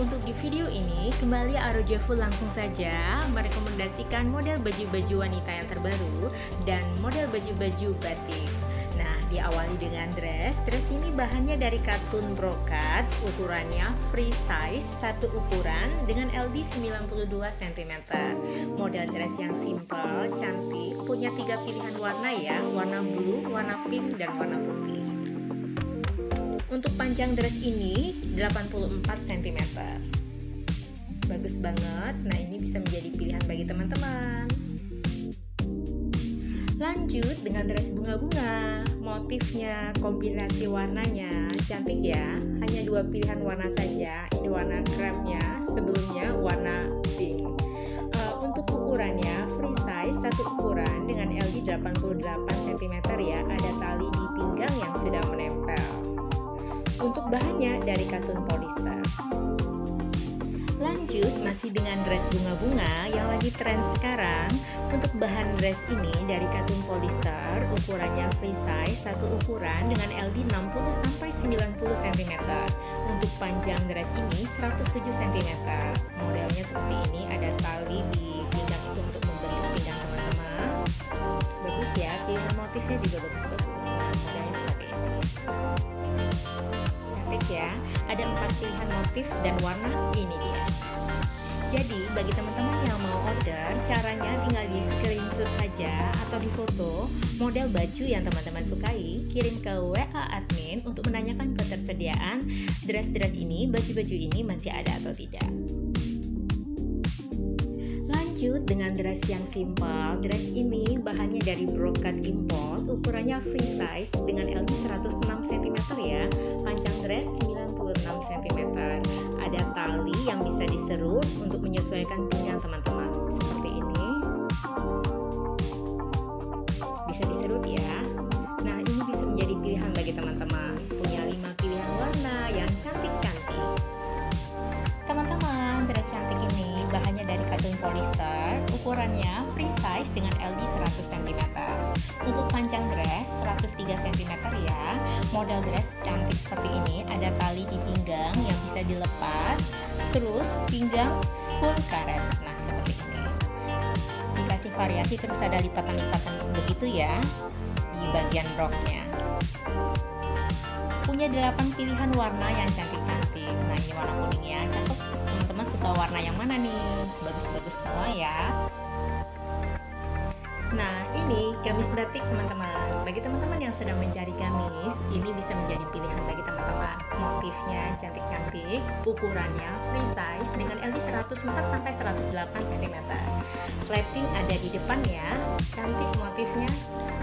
Untuk di video ini, kembali Arojevo langsung saja merekomendasikan model baju-baju wanita yang terbaru dan model baju-baju batik. Nah, diawali dengan dress. Dress ini bahannya dari katun brokat, ukurannya free size, satu ukuran dengan LD 92 cm. Model dress yang simple, cantik, punya tiga pilihan warna ya, warna blue, warna pink, dan warna putih. Untuk panjang dress ini 84 cm. Bagus banget. Nah, ini bisa menjadi pilihan bagi teman-teman. Lanjut dengan dress bunga-bunga. Motifnya, kombinasi warnanya cantik ya. Hanya dua pilihan warna saja. Ini warna kremnya, sebelumnya warna pink. Uh, untuk ukurannya free size satu ukuran dengan LD 88 cm ya. Ada tali di pinggang yang sudah menempel. Untuk bahannya dari katun polyester. Lanjut masih dengan dress bunga-bunga yang lagi tren sekarang. Untuk bahan dress ini dari katun polyester, ukurannya free size satu ukuran dengan LD 60 sampai 90 cm. Untuk panjang dress ini 107 cm. Modelnya seperti ini, ada tali ada empat pilihan motif dan warna ini dia. Jadi bagi teman-teman yang mau order caranya tinggal di screenshot saja atau di foto model baju yang teman-teman sukai kirim ke WA admin untuk menanyakan ketersediaan dress-dress ini baju-baju ini masih ada atau tidak Lanjut dengan dress yang simple. Dress ini bahannya dari brokat import, ukurannya free size dengan LD 106 cm ya. Panjang dress 96 cm. Ada tali yang bisa diserut untuk menyesuaikan pinggang teman-teman. Seperti ini. Bisa diserut Ukurannya free size dengan LD 100 cm. Untuk panjang dress 103 cm ya. Model dress cantik seperti ini, ada tali di pinggang yang bisa dilepas. Terus pinggang full karet. Nah, seperti ini. Dikasih variasi terus ada lipatan-lipatan begitu ya di bagian roknya. Punya 8 pilihan warna yang cantik-cantik. Nah, ini warna kuningnya cakep. Teman-teman suka warna yang mana nih? Bagus-bagus semua ya. Nah, ini gamis batik teman-teman. Bagi teman-teman yang sedang mencari gamis, ini bisa menjadi pilihan bagi teman-teman. Motifnya cantik-cantik, ukurannya free size dengan LD 104 sampai 108 cm. Slating ada di depan ya, cantik motifnya.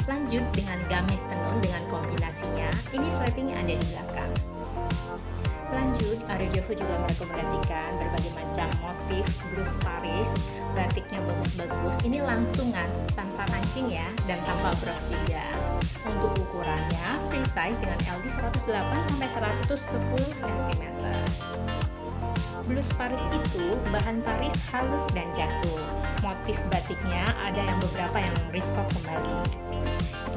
Lanjut dengan gamis tenun dengan kombinasinya. Ini slatingnya ada di belakang. Lanjut, Arjovo juga merekomendasikan berbagai macam motif blus Paris, batiknya bagus-bagus. Ini langsungan, tanpa kancing ya, dan tanpa bros juga. Untuk ukurannya, free size dengan LD 108 sampai 110 cm. Blus Paris itu bahan Paris halus dan jatuh. Motif batiknya ada yang beberapa yang restock kembali.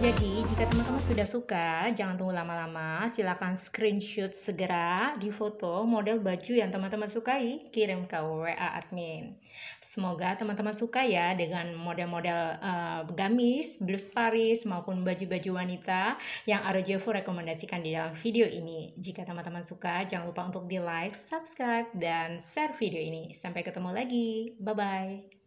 Jadi, jika teman-teman sudah suka, jangan tunggu lama-lama. Silahkan screenshot segera di foto model baju yang teman-teman sukai, kirim ke WA admin. Semoga teman-teman suka ya dengan model-model uh, gamis, blus Paris, maupun baju-baju wanita yang Arojevo rekomendasikan di dalam video ini. Jika teman-teman suka, jangan lupa untuk di like, subscribe, dan share video ini. Sampai ketemu lagi. Bye-bye.